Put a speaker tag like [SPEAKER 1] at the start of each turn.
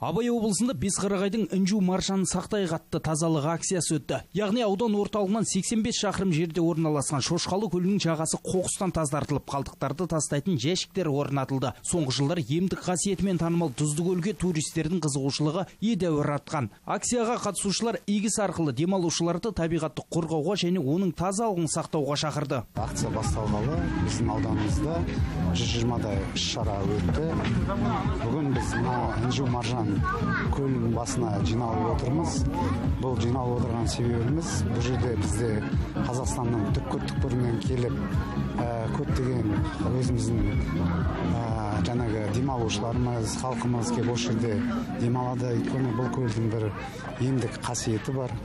[SPEAKER 1] абай облысында бесқарағайдың інжу маржанын сақтайық атты тазалық акциясы өтті. Яғни аудан орталығынан 85 шақырым жерде орналасқан шошқалы көлінің жағасы қоқыстан тазартылып қалдықтарды тастайтын жәшіктер орнатылды. Соңғы жылдары емдік қасиетімен танымал тұзды көлге туристердің қызығушылығы едәуір артқан. Акцияға қатысушылар игіс арқылы демалушыларды табиғатты қорғауға және оның тазалығын сақтауға шақырды.
[SPEAKER 2] Акция басталғалы біздің ауданымызда жүз жиырмадай іс шара өтті. Бүгін біз мына інжу маржан көлінің басына жиналып отырмыз. Бұл жиналып отырған себебіміз бұл жерде бізде қазақстанның түкпір түкпірінен келіп ә, көптеген өзіміздің ә, жаңағы демалушыларымыз халқымыз келіп осы жерде демалады. Өйткені бұл көлдің бір емдік қасиеті бар.